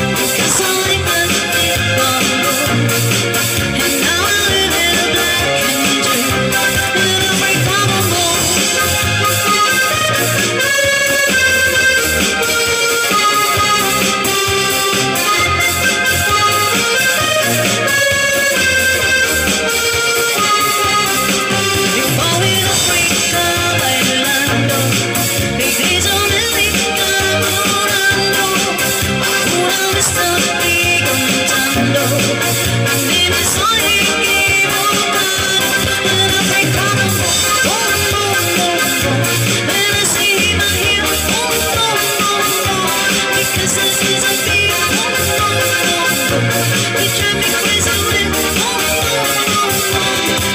Okay. You drive me crazy oh.